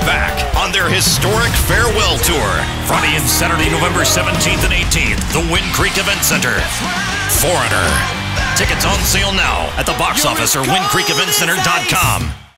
Back on their historic farewell tour. Friday and Saturday, November 17th and 18th, the Wind Creek Event Center. Foreigner. Tickets on sale now at the box office or windcreekeventcenter.com.